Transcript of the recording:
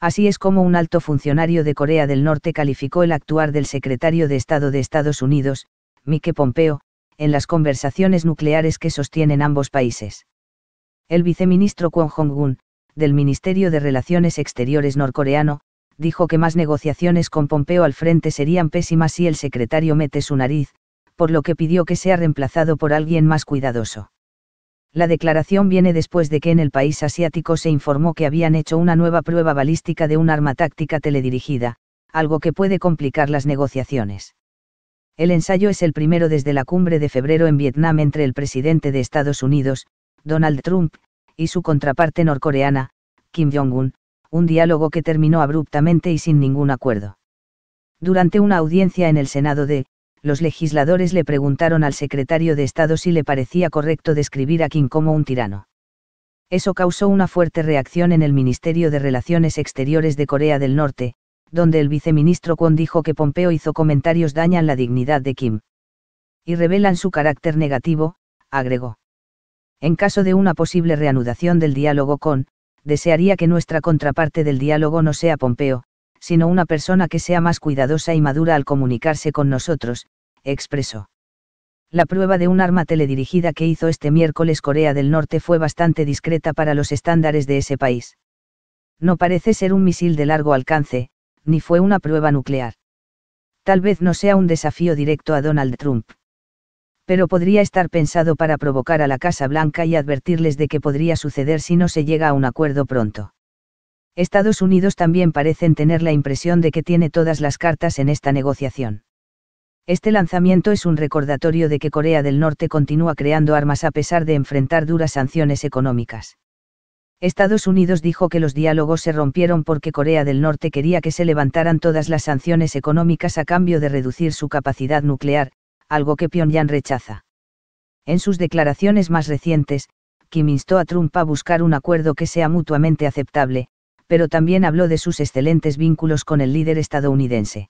Así es como un alto funcionario de Corea del Norte calificó el actuar del secretario de Estado de Estados Unidos, Mike Pompeo, en las conversaciones nucleares que sostienen ambos países. El viceministro Kwon Jong-un, del Ministerio de Relaciones Exteriores norcoreano, dijo que más negociaciones con Pompeo al frente serían pésimas si el secretario mete su nariz, por lo que pidió que sea reemplazado por alguien más cuidadoso. La declaración viene después de que en el país asiático se informó que habían hecho una nueva prueba balística de un arma táctica teledirigida, algo que puede complicar las negociaciones. El ensayo es el primero desde la cumbre de febrero en Vietnam entre el presidente de Estados Unidos, Donald Trump, y su contraparte norcoreana, Kim Jong-un, un diálogo que terminó abruptamente y sin ningún acuerdo. Durante una audiencia en el Senado de, los legisladores le preguntaron al secretario de Estado si le parecía correcto describir a Kim como un tirano. Eso causó una fuerte reacción en el Ministerio de Relaciones Exteriores de Corea del Norte, donde el viceministro Kwon dijo que Pompeo hizo comentarios dañan la dignidad de Kim. Y revelan su carácter negativo, agregó. En caso de una posible reanudación del diálogo con, desearía que nuestra contraparte del diálogo no sea Pompeo, sino una persona que sea más cuidadosa y madura al comunicarse con nosotros, expresó. La prueba de un arma teledirigida que hizo este miércoles Corea del Norte fue bastante discreta para los estándares de ese país. No parece ser un misil de largo alcance, ni fue una prueba nuclear. Tal vez no sea un desafío directo a Donald Trump. Pero podría estar pensado para provocar a la Casa Blanca y advertirles de que podría suceder si no se llega a un acuerdo pronto. Estados Unidos también parecen tener la impresión de que tiene todas las cartas en esta negociación. Este lanzamiento es un recordatorio de que Corea del Norte continúa creando armas a pesar de enfrentar duras sanciones económicas. Estados Unidos dijo que los diálogos se rompieron porque Corea del Norte quería que se levantaran todas las sanciones económicas a cambio de reducir su capacidad nuclear, algo que Pyongyang rechaza. En sus declaraciones más recientes, Kim instó a Trump a buscar un acuerdo que sea mutuamente aceptable, pero también habló de sus excelentes vínculos con el líder estadounidense.